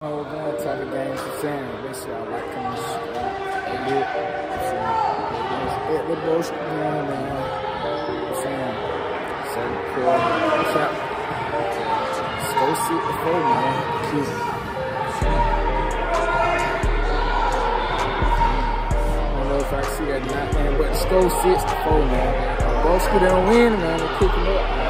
Oh, we're going to the games for saying. This y'all like coming They did. It the most man, man. I'm saying. So cool. Let's go see the phone, man. Cute. I I see that not, man, but the score six to four, man. Broski don't win, man. They're cooking up.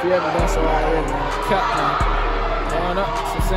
If you haven't done so already, man, cut, man. Going up, that's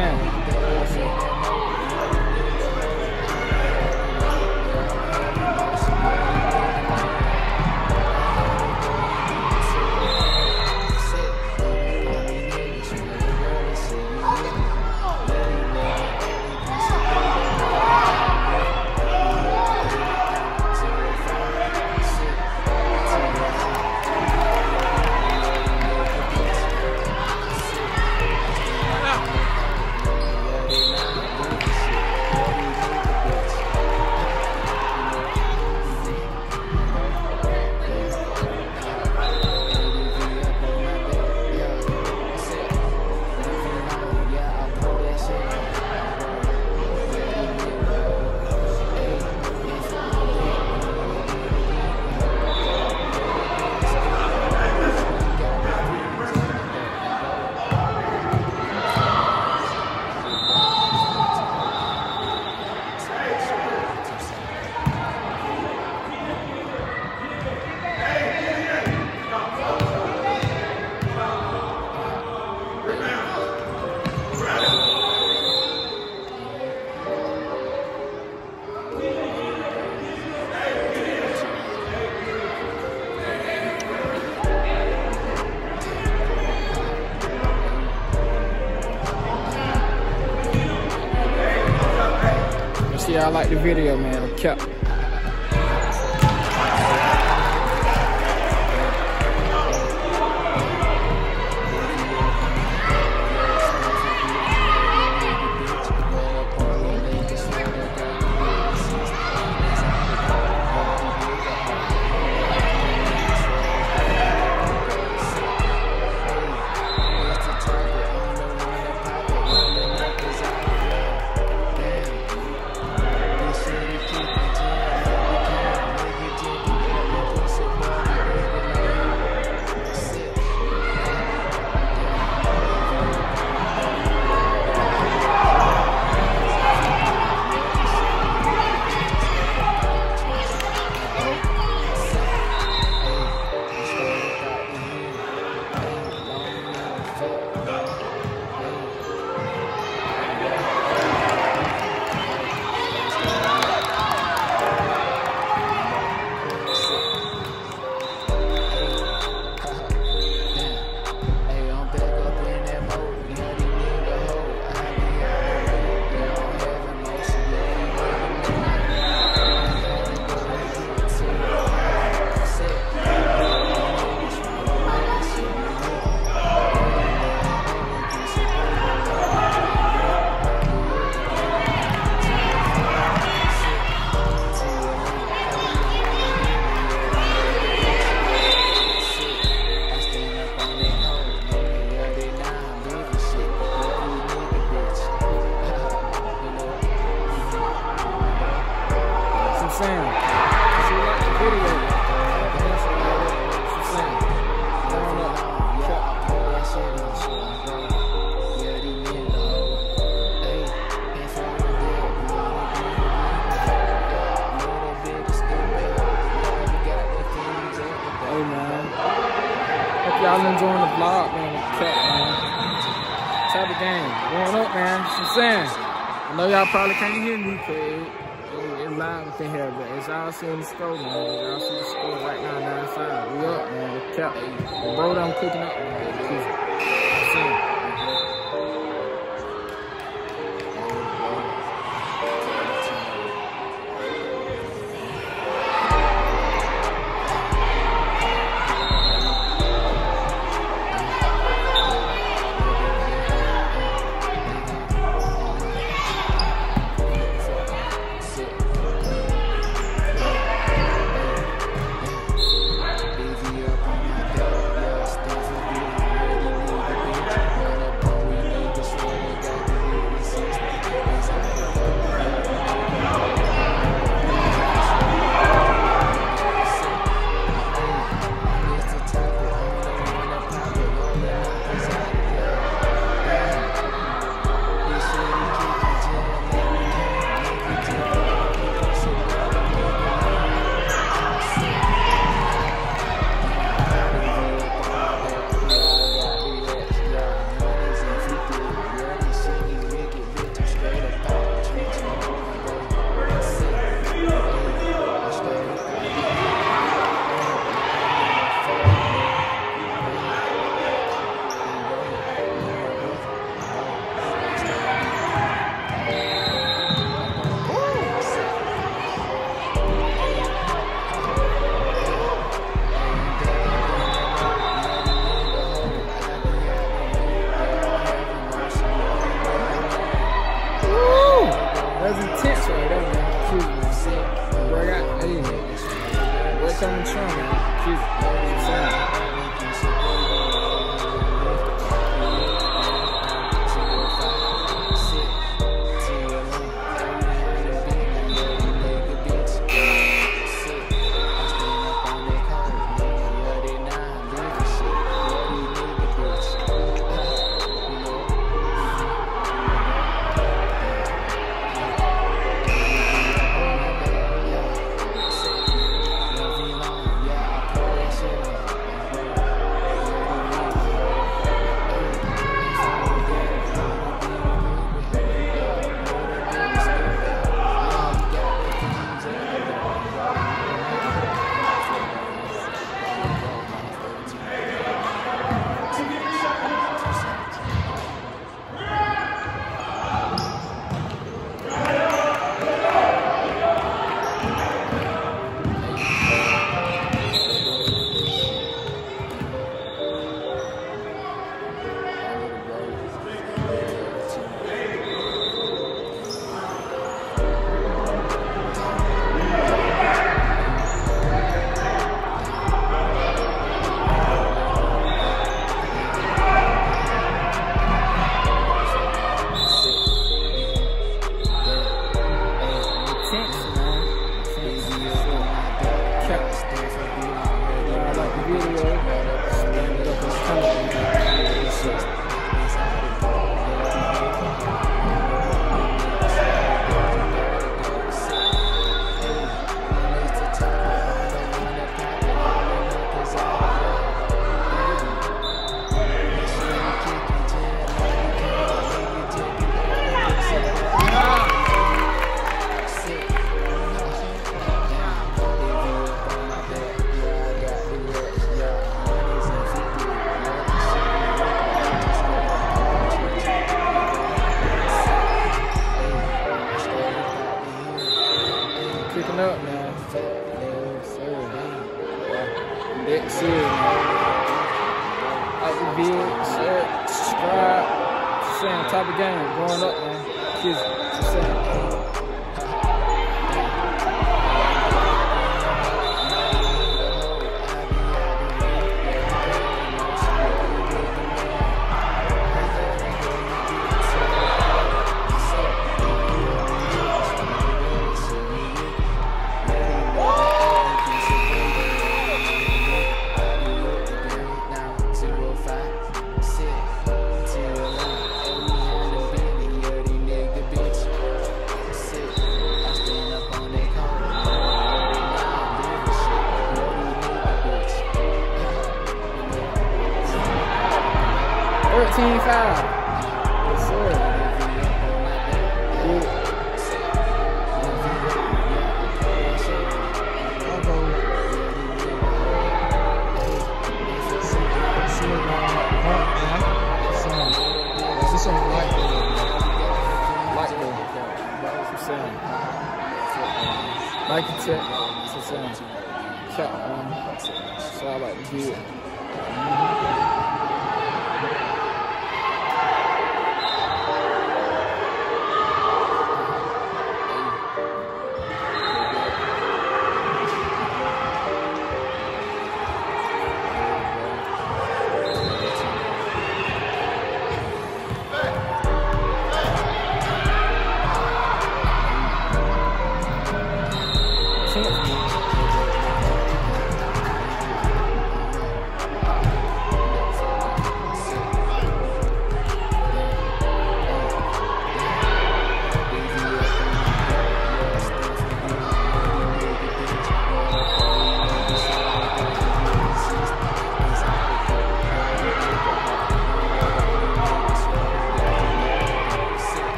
y'all like the video, man. Kept. I know y'all coming strong, man. Cute. type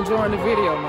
enjoying the video,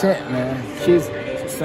Cap tent, man. Kids, just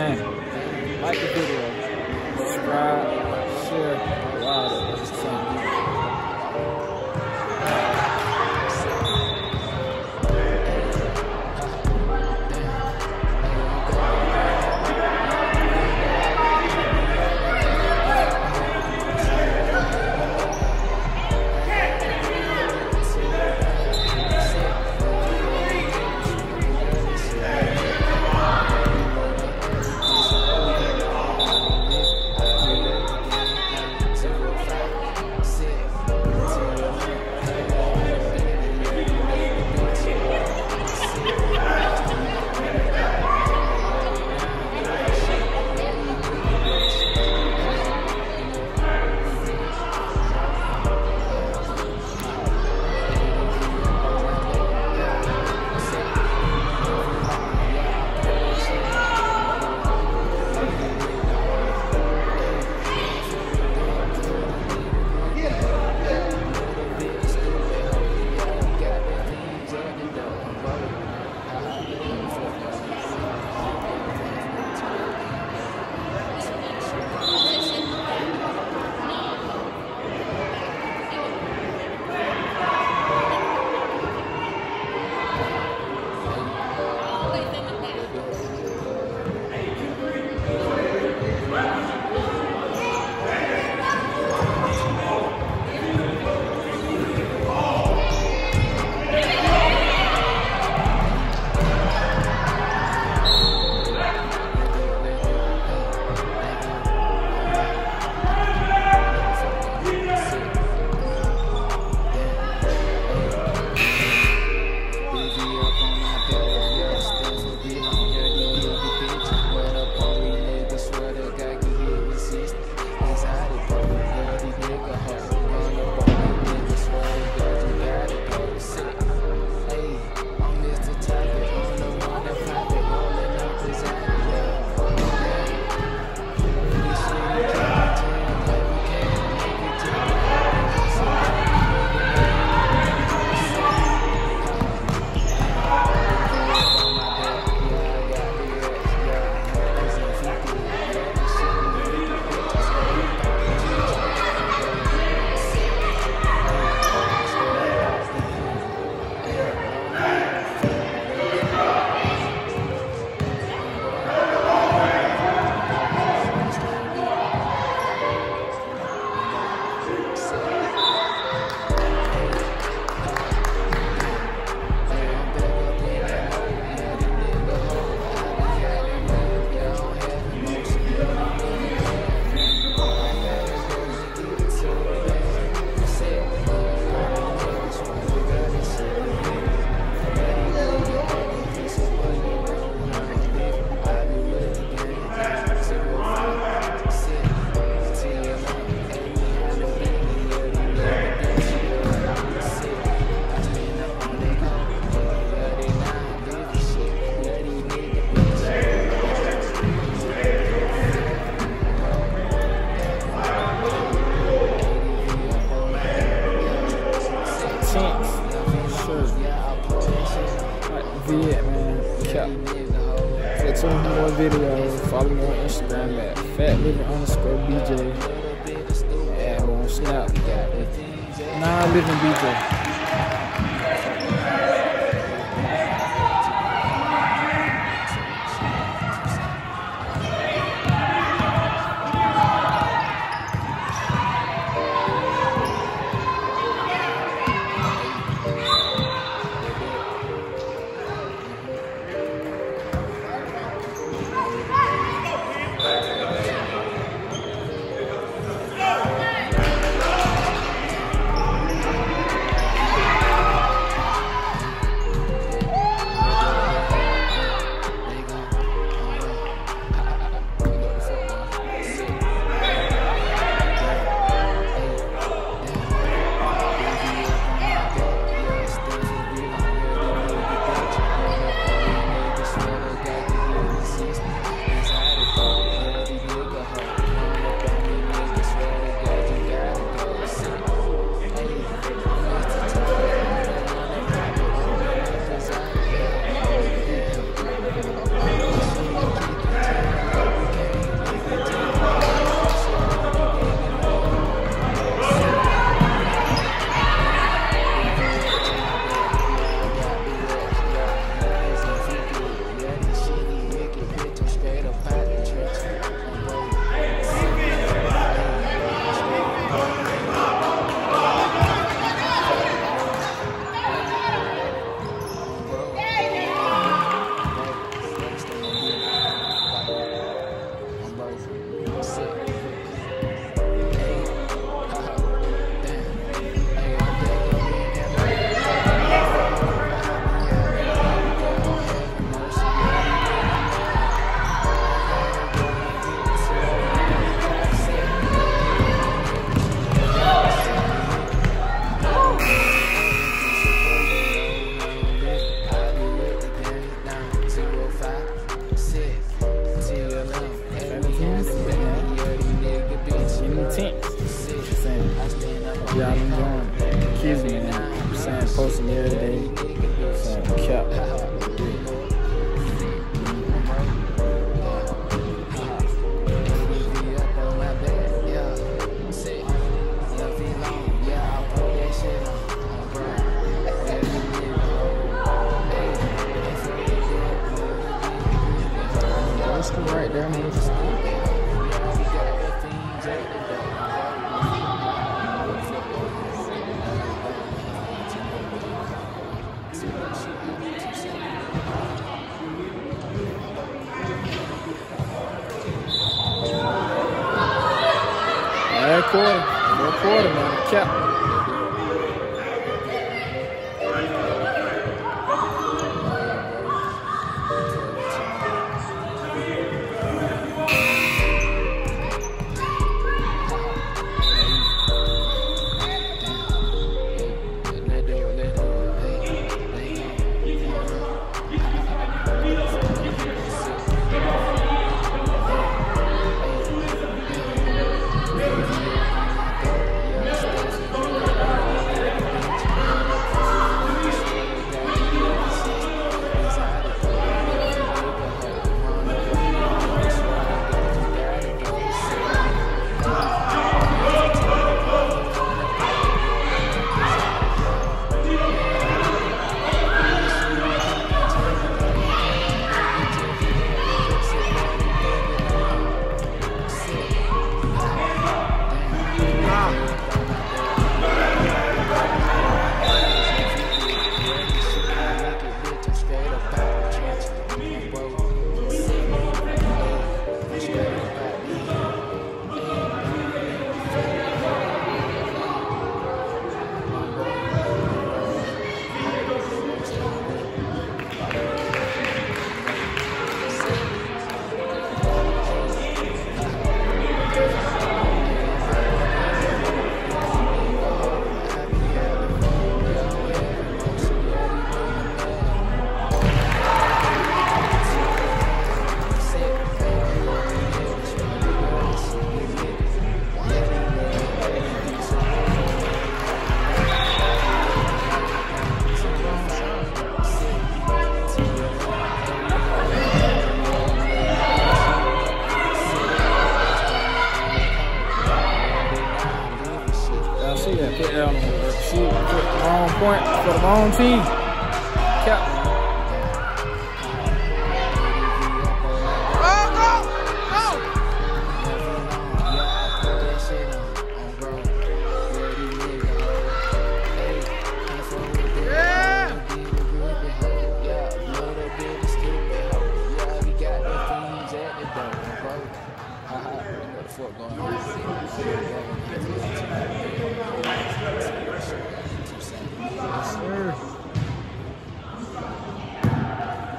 Instagram at fat living underscore BJ. And on Snap, nah living BJ.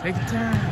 Take your time.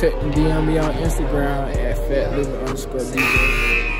Me, DM me on Instagram at fatliver underscore DJ.